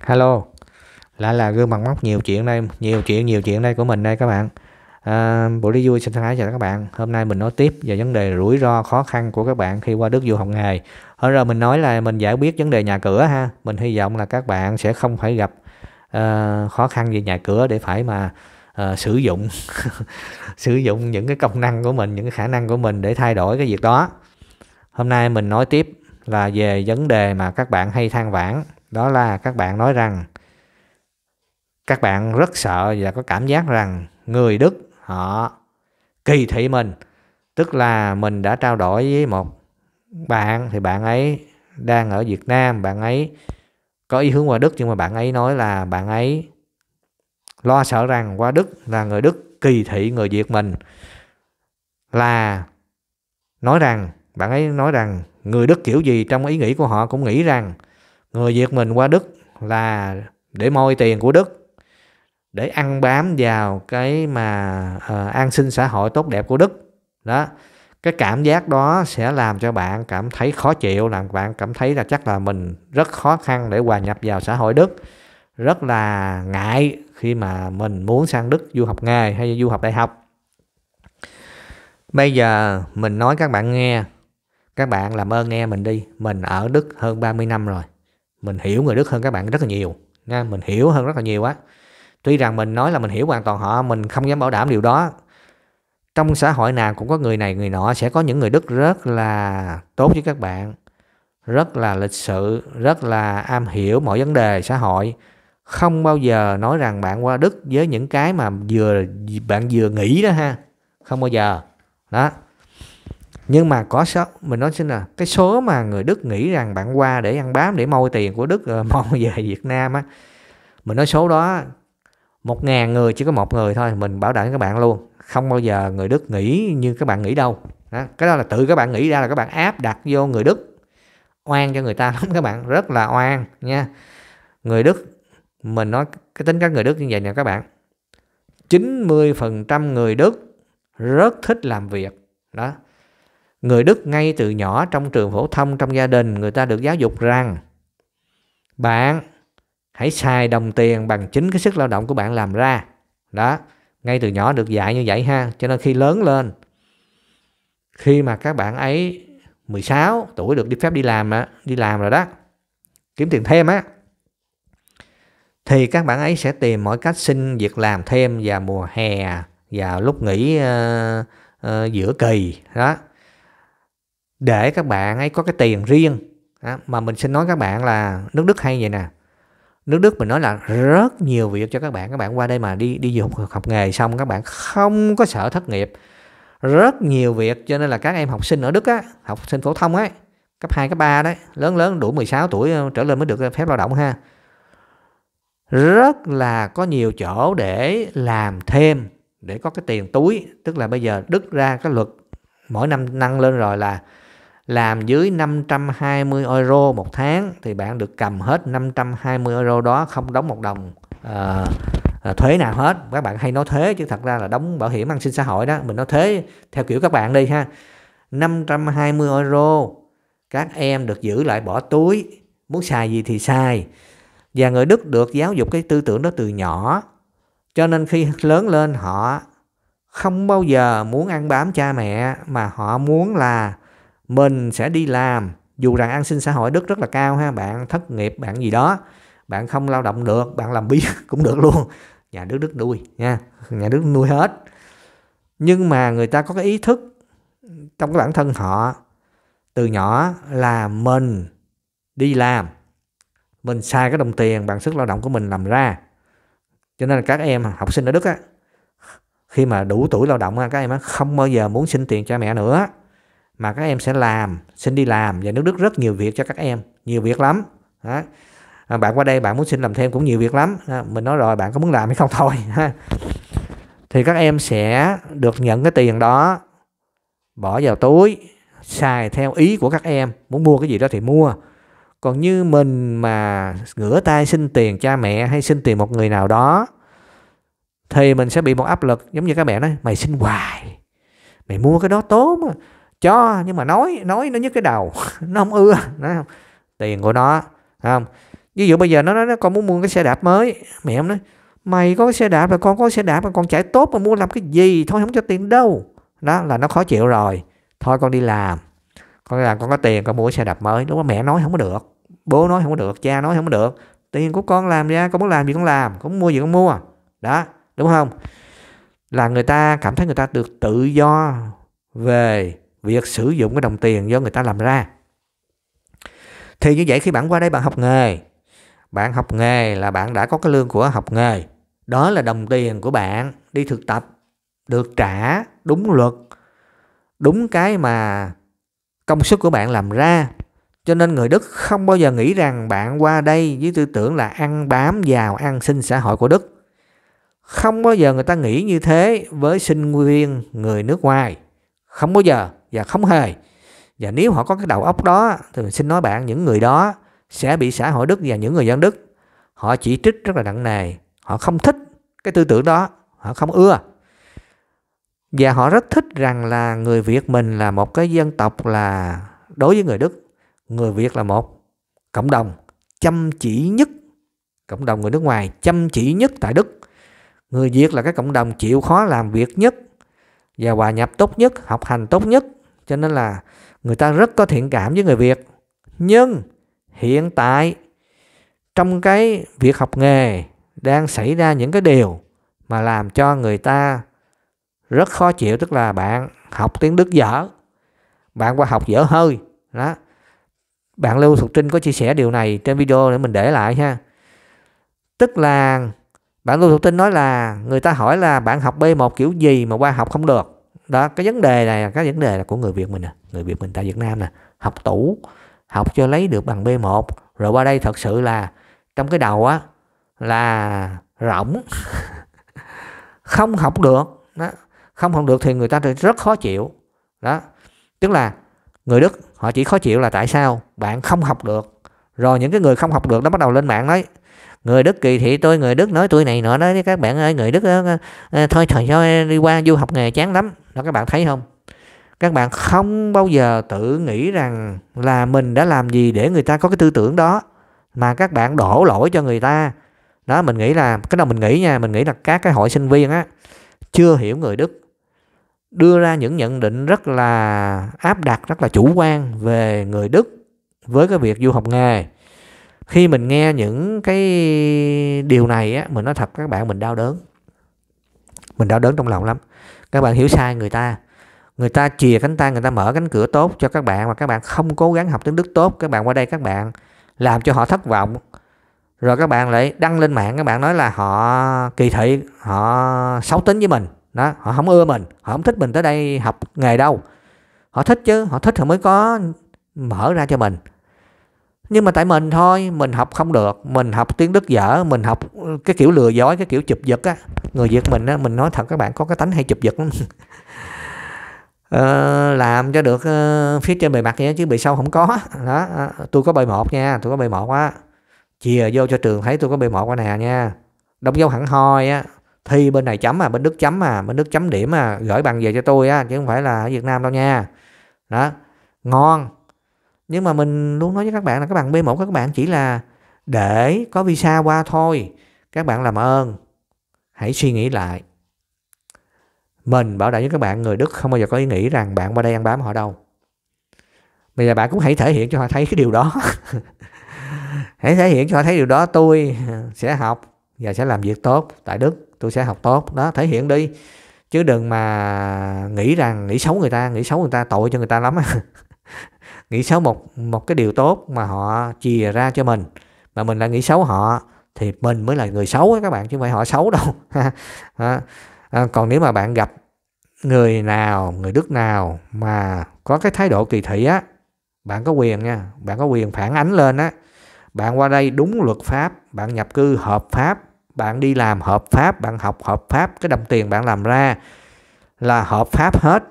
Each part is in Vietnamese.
Hello, lại là gương mặt móc nhiều chuyện đây, nhiều chuyện nhiều chuyện đây của mình đây các bạn. À, buổi đi vui xin thân ái chào các bạn. Hôm nay mình nói tiếp về vấn đề rủi ro khó khăn của các bạn khi qua Đức du học nghề. Hôm rồi mình nói là mình giải quyết vấn đề nhà cửa ha. Mình hy vọng là các bạn sẽ không phải gặp uh, khó khăn về nhà cửa để phải mà uh, sử dụng sử dụng những cái công năng của mình, những cái khả năng của mình để thay đổi cái việc đó. Hôm nay mình nói tiếp là về vấn đề mà các bạn hay than vãn đó là các bạn nói rằng, các bạn rất sợ và có cảm giác rằng người Đức họ kỳ thị mình. Tức là mình đã trao đổi với một bạn thì bạn ấy đang ở Việt Nam, bạn ấy có ý hướng qua Đức, nhưng mà bạn ấy nói là bạn ấy lo sợ rằng qua Đức, là người Đức kỳ thị người Việt mình. Là nói rằng, bạn ấy nói rằng người Đức kiểu gì trong ý nghĩ của họ cũng nghĩ rằng người Việt mình qua Đức là để môi tiền của Đức để ăn bám vào cái mà uh, an sinh xã hội tốt đẹp của Đức. Đó cái cảm giác đó sẽ làm cho bạn cảm thấy khó chịu làm bạn cảm thấy là chắc là mình rất khó khăn để hòa nhập vào xã hội Đức. Rất là ngại khi mà mình muốn sang Đức du học nghề hay du học đại học. Bây giờ mình nói các bạn nghe. Các bạn làm ơn nghe mình đi. Mình ở Đức hơn 30 năm rồi mình hiểu người Đức hơn các bạn rất là nhiều, nha. Mình hiểu hơn rất là nhiều á. Tuy rằng mình nói là mình hiểu hoàn toàn họ, mình không dám bảo đảm điều đó. Trong xã hội nào cũng có người này, người nọ, sẽ có những người Đức rất là tốt với các bạn, rất là lịch sự, rất là am hiểu mọi vấn đề xã hội. Không bao giờ nói rằng bạn qua Đức với những cái mà vừa, bạn vừa nghĩ đó ha. Không bao giờ. Đó nhưng mà có số mình nói xin là cái số mà người Đức nghĩ rằng bạn qua để ăn bám, để moi tiền của Đức ờ, rồi mong về Việt Nam á, mình nói số đó, một ngàn người chỉ có một người thôi, mình bảo đảm các bạn luôn. Không bao giờ người Đức nghĩ như các bạn nghĩ đâu. Đó. cái đó là tự các bạn nghĩ ra là các bạn áp đặt vô người Đức. Oan cho người ta lắm, các bạn, rất là oan nha. Người Đức, mình nói cái tính cách người Đức như vậy nè các bạn. 90% người Đức rất thích làm việc. Đó người Đức ngay từ nhỏ trong trường phổ thông trong gia đình người ta được giáo dục rằng bạn hãy xài đồng tiền bằng chính cái sức lao động của bạn làm ra. Đó ngay từ nhỏ được dạy như vậy ha cho nên khi lớn lên khi mà các bạn ấy 16 tuổi được đi phép đi làm á đi làm rồi đó kiếm tiền thêm á thì các bạn ấy sẽ tìm mọi cách xin việc làm thêm vào mùa hè và lúc nghỉ uh, uh, giữa kỳ đó để các bạn ấy có cái tiền riêng. Đó. mà mình xin nói các bạn là nước Đức hay vậy nè. Nước Đức mình nói là rất nhiều việc cho các bạn. Các bạn qua đây mà đi đi học học nghề xong các bạn không có sợ thất nghiệp. Rất nhiều việc cho nên là các em học sinh ở Đức á, học sinh phổ thông ấy, cấp 2 cấp 3 đấy, lớn lớn, đủ 16 tuổi ờ, trở lên mới được ờ, phép lao động ha. Rất là có nhiều chỗ để làm thêm, để có cái tiền túi. Tức là bây giờ Đức ra cái luật, mỗi năm nâng lên rồi là làm dưới 520 euro một tháng thì bạn được cầm hết 520 euro đó không đóng một đồng uh, thuế nào hết. Các bạn hay nói thuế chứ thật ra là đóng bảo hiểm an sinh xã hội đó. Mình nói thuế theo kiểu các bạn đi ha. 520 euro các em được giữ lại bỏ túi. Muốn xài gì thì xài. Và người Đức được giáo dục cái tư tưởng đó từ nhỏ. Cho nên khi lớn lên họ không bao giờ muốn ăn bám cha mẹ mà họ muốn là mình sẽ đi làm. Dù rằng an sinh xã hội Đức rất là cao ha, bạn thất nghiệp, bạn gì đó, bạn không lao động được, bạn làm biếng cũng được luôn. Nhà nước Đức nuôi nha, nhà nước nuôi hết. Nhưng mà người ta có cái ý thức trong cái bản thân họ, từ nhỏ là mình đi làm. Mình xài cái đồng tiền bằng sức lao động của mình làm ra. Cho nên là các em, học sinh ở Đức á, khi mà đủ tuổi lao động các em á không bao giờ muốn xin tiền cha mẹ nữa mà các em sẽ làm xin đi làm và nước Đức rất nhiều việc cho các em nhiều việc lắm. Đó. À, bạn qua đây bạn muốn xin làm thêm cũng nhiều việc lắm. À, mình nói rồi bạn có muốn làm hay không thôi. Ha. Thì các em sẽ được nhận cái tiền đó bỏ vào túi xài theo ý của các em muốn mua cái gì đó thì mua. Còn như mình mà ngửa tay xin tiền cha mẹ hay xin tiền một người nào đó thì mình sẽ bị một áp lực giống như các mẹ nói mày xin hoài mày mua cái đó tốt mà cho nhưng mà nói nói nó nhức cái đầu, nó không ưa, nó không, tiền của nó không? Ví dụ bây giờ nó nói con muốn mua cái xe đạp mới, mẹ em nói, mày có cái xe đạp là con có xe đạp mà con chạy tốt mà mua làm cái gì? Thôi không cho tiền đâu. Đó là nó khó chịu rồi. Thôi con đi làm, con đi làm, con có tiền, con mua xe đạp mới. Lúc đó mẹ nói không có được, bố nói không có được, cha nói không có được. Tiền của con làm ra con muốn làm gì con làm, con mua gì con mua. Đó, đúng không? Là người ta cảm thấy người ta được tự do về việc sử dụng cái đồng tiền do người ta làm ra. Thì như vậy khi bạn qua đây bạn học nghề, bạn học nghề là bạn đã có cái lương của học nghề. Đó là đồng tiền của bạn đi thực tập, được trả đúng luật, đúng cái mà công sức của bạn làm ra. Cho nên người đức không bao giờ nghĩ rằng bạn qua đây với tư tưởng là ăn bám vào ăn sinh xã hội của đức. Không bao giờ người ta nghĩ như thế với sinh viên người nước ngoài. Không bao giờ và không hề. Và nếu họ có cái đầu óc đó, thì mình xin nói bạn, những người đó sẽ bị xã hội đức và những người dân đức, họ chỉ trích rất là nặng nề. Họ không thích cái tư tưởng đó, họ không ưa. Và họ rất thích rằng là người việt mình là một cái dân tộc là, đối với người đức, người việt là một cộng đồng chăm chỉ nhất, cộng đồng người nước ngoài chăm chỉ nhất tại đức. Người việt là cái cộng đồng chịu khó làm việc nhất và hòa nhập tốt nhất, học hành tốt nhất cho nên là người ta rất có thiện cảm với người việt. Nhưng hiện tại, trong cái việc học nghề đang xảy ra những cái điều mà làm cho người ta rất khó chịu, tức là bạn học tiếng đức dở, bạn qua học dở hơi, đó. Bạn lưu thục trinh có chia sẻ điều này trên video để mình để lại ha. Tức là bạn lưu thục trinh nói là người ta hỏi là bạn học b1 kiểu gì mà qua học không được? Đó, cái vấn đề này là cái vấn đề là của người việt mình nè. Người việt mình tại việt nam nè. Học tủ, học cho lấy được bằng b1 rồi qua đây thật sự là trong cái đầu á, là rỗng. Không học được. Đó, không học được thì người ta rất khó chịu. Đó, tức là người đức họ chỉ khó chịu là tại sao bạn không học được. Rồi những cái người không học được nó bắt đầu lên mạng nói người đức kỳ thị tôi người đức nói tôi này nọ đó. Các bạn ơi người đức đó, thôi thời cho đi qua du học nghề chán lắm. Đó các bạn thấy không? Các bạn không bao giờ tự nghĩ rằng là mình đã làm gì để người ta có cái tư tưởng đó mà các bạn đổ lỗi cho người ta. Đó mình nghĩ là cái đầu mình nghĩ nha mình nghĩ là các cái hội sinh viên á chưa hiểu người đức. Đưa ra những nhận định rất là áp đặt rất là chủ quan về người đức với cái việc du học nghề khi mình nghe những cái điều này á, mình nói thật, các bạn mình đau đớn. Mình đau đớn trong lòng lắm. Các bạn hiểu sai người ta. Người ta chìa cánh tay, người ta mở cánh cửa tốt cho các bạn mà các bạn không cố gắng học tiếng đức tốt, các bạn qua đây các bạn làm cho họ thất vọng. Rồi các bạn lại đăng lên mạng, các bạn nói là họ kỳ thị, họ xấu tính với mình. Đó, họ không ưa mình, họ không thích mình tới đây học nghề đâu. Họ thích chứ, họ thích họ mới có mở ra cho mình nhưng mà tại mình thôi mình học không được mình học tiếng đức dở mình học ừ, cái kiểu lừa dối cái kiểu chụp giật á. Người việt mình á mình nói thật các bạn có cái tánh hay chụp giật lắm. Ờ, làm cho được uh, phía trên bề mặt vậy chứ bị sau không có. Đó ờ, tôi có b một nha tôi có b một á. Chìa vô cho trường thấy tôi có b một qua nè nha. Đóng dấu hẳn hoi á. Thi bên này chấm à bên đức chấm à bên đức chấm điểm à gửi bằng về cho tôi á chứ không phải là ở việt nam đâu nha. Đó ngon nhưng mà mình luôn nói với các bạn là các bạn B1 các bạn chỉ là để có visa qua thôi. Các bạn làm ơn. Hãy suy nghĩ lại. Mình bảo đảm với các bạn, người Đức không bao giờ có ý nghĩ rằng bạn qua đây ăn bám họ đâu. Bây giờ bạn cũng hãy thể hiện cho họ thấy cái điều đó. Hãy thể hiện cho họ thấy điều đó. Tôi sẽ học và sẽ làm việc tốt tại Đức. Tôi sẽ học tốt. Đó, thể hiện đi. Chứ đừng mà nghĩ rằng nghĩ xấu người ta, nghĩ xấu người ta, tội cho người ta lắm. nghĩ xấu một một cái điều tốt mà họ chìa ra cho mình. Mà mình lại nghĩ xấu họ thì mình mới là người xấu ấy các bạn chứ không phải họ xấu đâu. À, còn nếu mà bạn gặp người nào người đức nào mà có cái thái độ kỳ thị á bạn có quyền nha bạn có quyền phản ánh lên á. Bạn qua đây đúng luật pháp bạn nhập cư hợp pháp bạn đi làm hợp pháp bạn học hợp pháp cái đồng tiền bạn làm ra là hợp pháp hết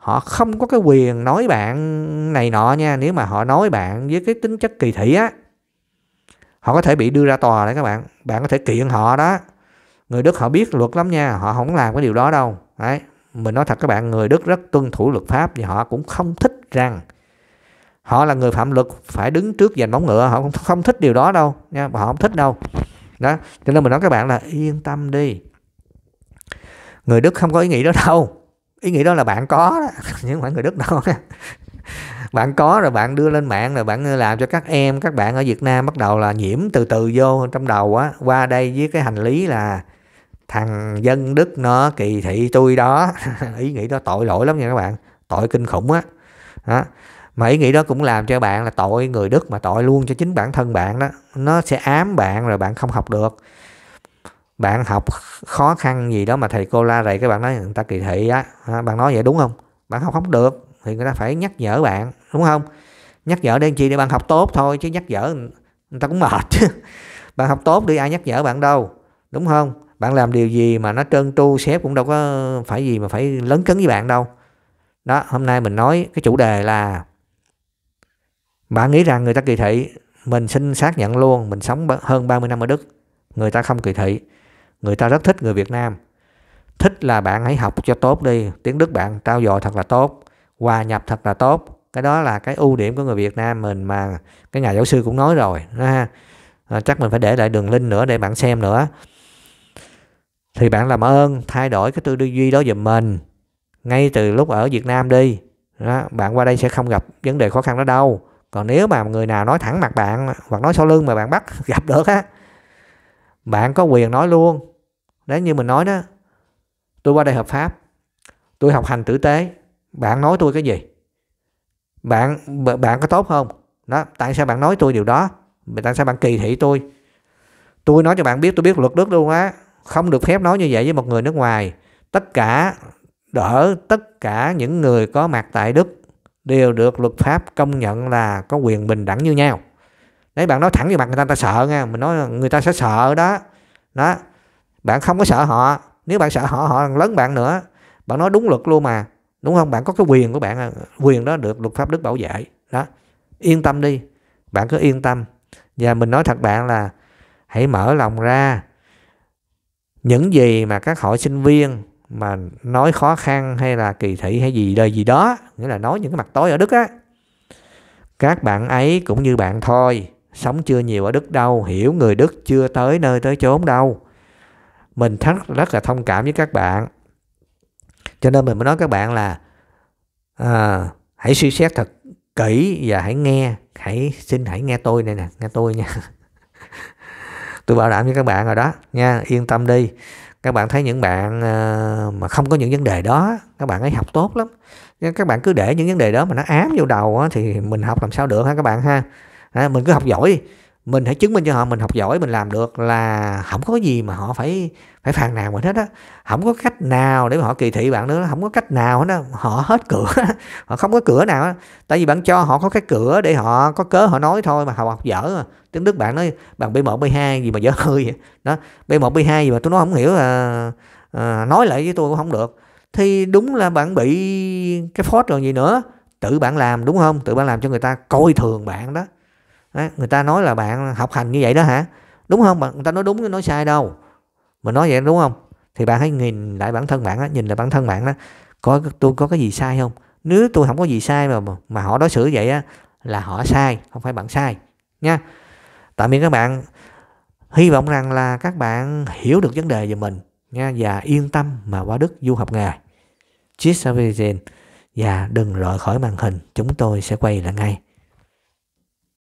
họ không có cái quyền nói bạn này nọ nha nếu mà họ nói bạn với cái tính chất kỳ thị á họ có thể bị đưa ra tòa đấy các bạn. Bạn có thể kiện họ đó. Người đức họ biết luật lắm nha họ không làm cái điều đó đâu. Đấy mình nói thật các bạn người đức rất tuân thủ luật pháp và họ cũng không thích rằng họ là người phạm luật phải đứng trước giành bóng ngựa. Họ không, không thích điều đó đâu nha họ không thích đâu. Đó cho nên mình nói các bạn là yên tâm đi. Người đức không có ý nghĩ đó đâu ý nghĩ đó là bạn có đó nhưng phải người đức đâu bạn có rồi bạn đưa lên mạng rồi bạn làm cho các em, các bạn ở Việt Nam bắt đầu là nhiễm từ từ vô trong đầu á. Qua đây với cái hành lý là thằng dân Đức nó kỳ thị tôi đó. Ý nghĩ đó tội lỗi lắm nha các bạn, tội kinh khủng á. Đó. mà ý nghĩ đó cũng làm cho bạn là tội người Đức mà tội luôn cho chính bản thân bạn đó. Nó sẽ ám bạn rồi bạn không học được bạn học khó khăn gì đó mà thầy cô la rầy các bạn nói người ta kỳ thị á. Bạn nói vậy đúng không? Bạn học không được thì người ta phải nhắc nhở bạn, đúng không? Nhắc nhở để chi để bạn học tốt thôi chứ nhắc nhở người ta cũng mệt. Chứ bạn học tốt đi, ai nhắc nhở bạn đâu, đúng không? Bạn làm điều gì mà nó trơn tru sếp cũng đâu có phải gì mà phải lớn cấn với bạn đâu. Đó, hôm nay mình nói cái chủ đề là bạn nghĩ rằng người ta kỳ thị, mình xin xác nhận luôn, mình sống hơn 30 năm ở Đức, người ta không kỳ thị người ta rất thích người Việt Nam. Thích là bạn hãy học cho tốt đi tiếng Đức bạn trao dồi thật là tốt hòa nhập thật là tốt. Cái đó là cái ưu điểm của người Việt Nam mình mà cái nhà giáo sư cũng nói rồi ha. À, chắc mình phải để lại đường link nữa để bạn xem nữa. Thì bạn làm ơn thay đổi cái tư duy đó giùm mình. Ngay từ lúc ở Việt Nam đi đó, bạn qua đây sẽ không gặp vấn đề khó khăn đó đâu. Còn nếu mà người nào nói thẳng mặt bạn hoặc nói sau lưng mà bạn bắt gặp được á bạn có quyền nói luôn. Đấy như mình nói đó, tôi qua đây hợp pháp. Tôi học hành tử tế. Bạn nói tôi cái gì? Bạn bạn có tốt không? Đó, tại sao bạn nói tôi điều đó? Tại sao bạn kỳ thị tôi? Tôi nói cho bạn biết, tôi biết luật đức luôn á. Không được phép nói như vậy với một người nước ngoài. Tất cả, đỡ tất cả những người có mặt tại đức đều được luật pháp công nhận là có quyền bình đẳng như nhau đấy bạn nói thẳng với mặt người ta, người ta sợ nha. Mình nói người ta sẽ sợ đó. Đó. Bạn không có sợ họ. Nếu bạn sợ họ họ lớn bạn nữa. Bạn nói đúng luật luôn mà. Đúng không? Bạn có cái quyền của bạn quyền đó được luật pháp đức bảo vệ. Đó. Yên tâm đi. Bạn cứ yên tâm. Và mình nói thật bạn là hãy mở lòng ra. Những gì mà các hội sinh viên mà nói khó khăn hay là kỳ thị hay gì đời gì đó nghĩa là nói những cái mặt tối ở đức á các bạn ấy cũng như bạn thôi sống chưa nhiều ở đức đâu hiểu người đức chưa tới nơi tới chốn đâu. Mình rất rất là thông cảm với các bạn. Cho nên mình mới nói các bạn là à, hãy suy xét thật kỹ và hãy nghe hãy xin hãy nghe tôi này nè nghe tôi nha. Tôi bảo đảm với các bạn rồi đó nha yên tâm đi. Các bạn thấy những bạn à, mà không có những vấn đề đó các bạn ấy học tốt lắm. Các bạn cứ để những vấn đề đó mà nó ám vô đầu thì mình học làm sao được ha các bạn ha? À, mình cứ học giỏi. Mình hãy chứng minh cho họ mình học giỏi mình làm được là không có gì mà họ phải phải phàn nàn mình hết á. Không có cách nào để mà họ kỳ thị bạn nữa không có cách nào hết họ hết cửa họ không có cửa nào đó. tại vì bạn cho họ có cái cửa để họ có cớ họ nói thôi mà họ học dở mà tiếng đức bạn nói bằng b 1 b 2 gì mà dở hơi vậy? Đó b 1 b 2 gì mà tôi nói không hiểu là à, nói lại với tôi cũng không được. Thì đúng là bạn bị cái phốt rồi gì nữa. Tự bạn làm đúng không? Tự bạn làm cho người ta coi thường bạn đó. Đấy, người ta nói là bạn học hành như vậy đó hả? Đúng không? Người ta nói đúng nói sai đâu. Mình nói vậy đúng không? Thì bạn hãy nhìn lại bản thân bạn á nhìn lại bản thân bạn đó. Coi tôi có cái gì sai không? Nếu tôi không có gì sai mà mà họ đối xử vậy á là họ sai không phải bạn sai nha. Tạm biệt các bạn. Hy vọng rằng là các bạn hiểu được vấn đề về mình nha và yên tâm mà qua Đức du học nghề Cheers và đừng rời khỏi màn hình chúng tôi sẽ quay lại ngay.